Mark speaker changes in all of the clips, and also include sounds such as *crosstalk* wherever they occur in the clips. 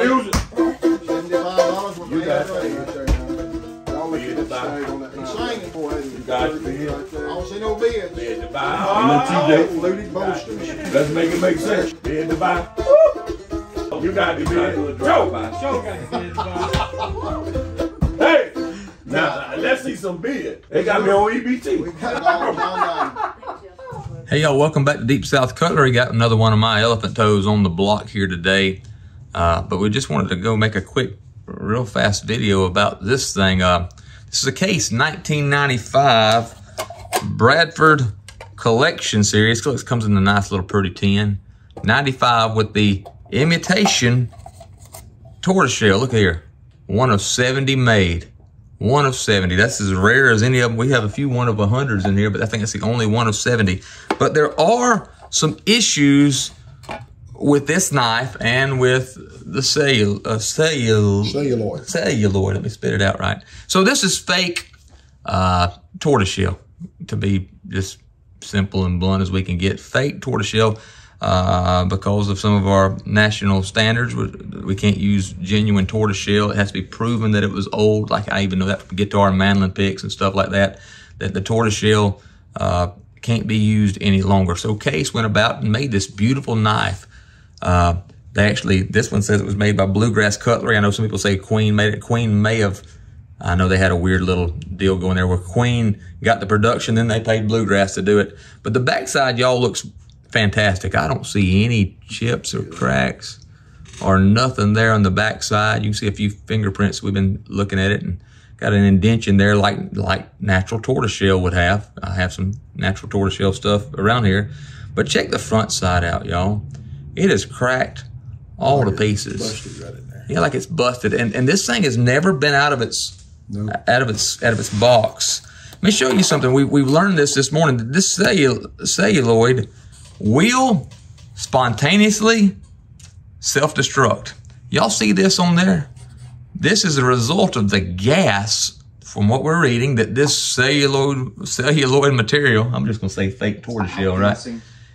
Speaker 1: Music.
Speaker 2: Seventy-five dollars.
Speaker 1: You got it.
Speaker 2: Y'all look at that shade on that. Sing it for it.
Speaker 1: You got it.
Speaker 2: I don't see no bids.
Speaker 1: Bid to buy.
Speaker 2: Oh, Fluted bolsters.
Speaker 1: Let's make it make sense. Bid to buy. You got the bid. Joe.
Speaker 3: Show got the bids, boy.
Speaker 1: Hey. Now, let's see some bid. They got me on EBT.
Speaker 2: Got it all down there.
Speaker 4: Hey y'all, welcome back to Deep South Cutlery. Got another one of my elephant toes on the block here today. Uh, but we just wanted to go make a quick, real fast video about this thing. Uh, this is a case 1995 Bradford Collection Series. Comes in a nice little pretty tin. 95 with the imitation tortoiseshell. Look here. One of 70 made. One of 70. That's as rare as any of them. We have a few one of a hundreds in here, but I think that's the only one of 70. But there are some issues with this knife and with the cellul, uh, cellul,
Speaker 2: Celluloid.
Speaker 4: celluloid. Let me spit it out right. So this is fake uh, tortoiseshell, to be just simple and blunt as we can get. Fake tortoiseshell uh, because of some of our national standards. We, we can't use genuine tortoiseshell. It has to be proven that it was old. Like I even know that from guitar and mandolin picks and stuff like that, that the tortoiseshell uh, can't be used any longer. So Case went about and made this beautiful knife. Uh, they actually, this one says it was made by Bluegrass Cutlery. I know some people say Queen made it. Queen may have, I know they had a weird little deal going there where Queen got the production, then they paid Bluegrass to do it. But the backside, y'all, looks fantastic. I don't see any chips or cracks or nothing there on the backside. You can see a few fingerprints. We've been looking at it and got an indention there like like natural tortoiseshell would have. I have some natural tortoiseshell stuff around here. But check the front side out, y'all. It is cracked all oh, to pieces.
Speaker 2: Busted right in there.
Speaker 4: Yeah, like it's busted. And and this thing has never been out of its
Speaker 2: No.
Speaker 4: out of its out of its box. Let me show you something. We we've learned this this morning. This cellul- celluloid will spontaneously self-destruct. Y'all see this on there? This is a result of the gas from what we're reading that this celluloid celluloid material, I'm just gonna say fake tortoiseshell, right?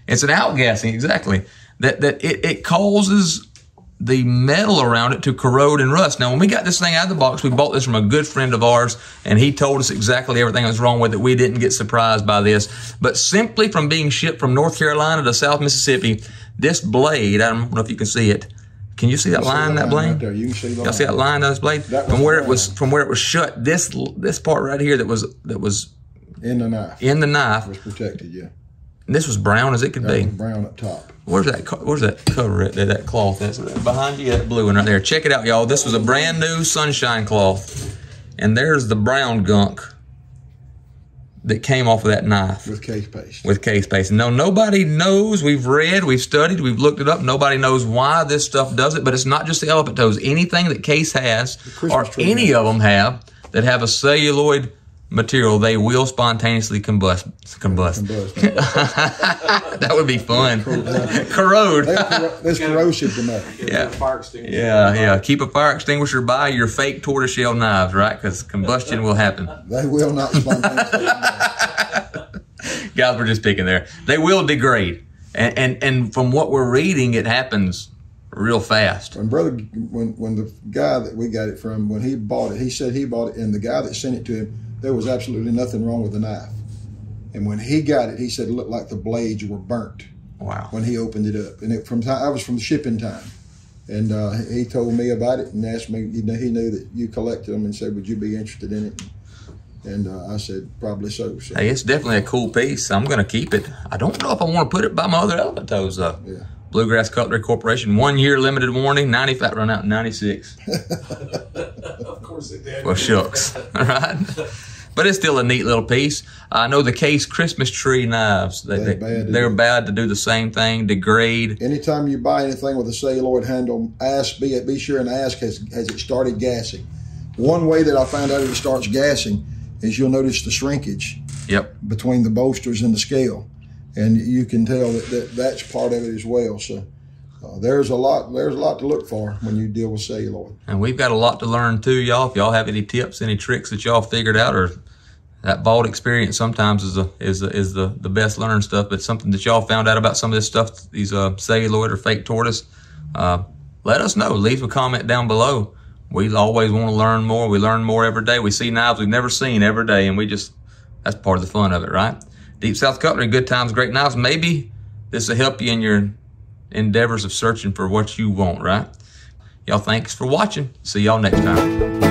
Speaker 4: It's an outgassing, exactly. That that it, it causes the metal around it to corrode and rust. Now, when we got this thing out of the box, we bought this from a good friend of ours, and he told us exactly everything that was wrong with it. We didn't get surprised by this. But simply from being shipped from North Carolina to South Mississippi, this blade, I don't know if you can see it. Can you see that line, that blade?
Speaker 2: there. You can see the
Speaker 4: Y'all see that line on this blade?
Speaker 2: That
Speaker 4: From where it was from where it was shut, this this part right here that was that was
Speaker 2: in the knife.
Speaker 4: in the knife,
Speaker 2: was protected, yeah.
Speaker 4: This was brown as it could
Speaker 2: That
Speaker 4: be.
Speaker 2: brown up top.
Speaker 4: Where's that? Where's that cover? Right there, that cloth. That's behind you. That blue one right there. Check it out, y'all. This was a brand new sunshine cloth, and there's the brown gunk that came off of that knife
Speaker 2: with case paste.
Speaker 4: with case paste. No, nobody knows. We've read, we've studied, we've looked it up. Nobody knows why this stuff does it. But it's not just the elephant toes. Anything that case has, or any of them have, that have a celluloid material, they will spontaneously combust. Combust.
Speaker 2: Combust. *laughs*
Speaker 4: that would be fun. Corrode.
Speaker 2: They're corrosive to metal.
Speaker 4: Yeah. Yeah, yeah. Keep a fire extinguisher by your fake tortoiseshell knives, right? Because combustion will happen.
Speaker 2: They will not spontaneously. *laughs*
Speaker 4: Guys, we're just picking there. They will degrade, and and and from what we're reading, it happens real fast.
Speaker 2: when brother, when when the guy that we got it from, when he bought it, he said he bought it, and the guy that sent it to him, there was absolutely nothing wrong with the knife. And when he got it, he said it looked like the blades were burnt
Speaker 4: Wow.
Speaker 2: when he opened it up. And it from time, I was from the shipping time, and uh, he told me about it and asked me. He knew, he knew that you collected them and said, "Would you be interested in it?" And uh, I said, "Probably so." so
Speaker 4: Hey, it's definitely a cool piece. I'm gonna keep it. I don't know if I want to put it by my other elephant toes though.
Speaker 2: Yeah.
Speaker 4: Bluegrass Cutlery Corporation, one year limited warranty, 95 run out in 96. *laughs*
Speaker 3: Of course it did.
Speaker 4: Well, shucks. *laughs* All right. But it's still a neat little piece. I know the case Christmas tree knives. They,
Speaker 2: They're
Speaker 4: they,
Speaker 2: bad to
Speaker 4: they're
Speaker 2: do.
Speaker 4: bad to do the same thing, degrade.
Speaker 2: Anytime you buy anything with a celluloid handle, ask be be sure and ask has has it started gassing. One way that I found out if it starts gassing is you'll notice the shrinkage
Speaker 4: Yep.
Speaker 2: between the bolsters and the scale, and you can tell that, that that's part of it as well. So uh, there's a lot there's a lot to look for when you deal with celluloid.
Speaker 4: And we've got a lot to learn too, y'all. If y'all have any tips, any tricks that y'all figured out, or that vault experience sometimes is a, is a, is the the best learned stuff. But something that y'all found out about some of this stuff, these uh, celluloid or fake tortoise, uh, let us know. Leave a comment down below. We always want to learn more. We learn more every day. We see knives we've never seen every day, and we just, that's part of the fun of it, right? Deep South Cutlery, good times, great knives. Maybe this will help you in your endeavors of searching for what you want, right? Y'all thanks for watching. See y'all next time.